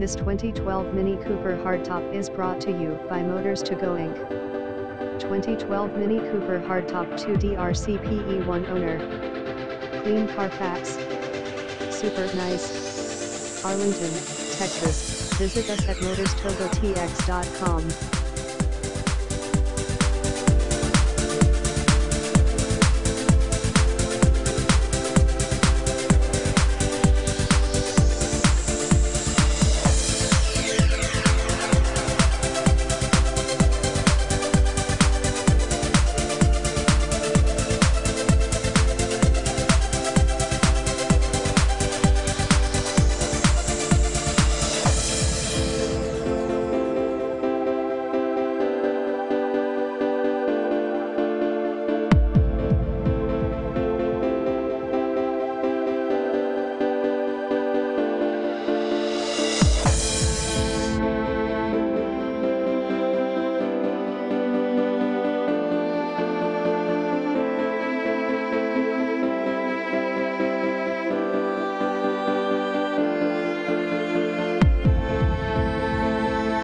This 2012 Mini Cooper hardtop is brought to you by Motors to Go Inc. 2012 Mini Cooper hardtop 2 DRCPE1 owner. Clean Carfax. Super nice. Arlington, Texas. Visit us at motorstogotx.com.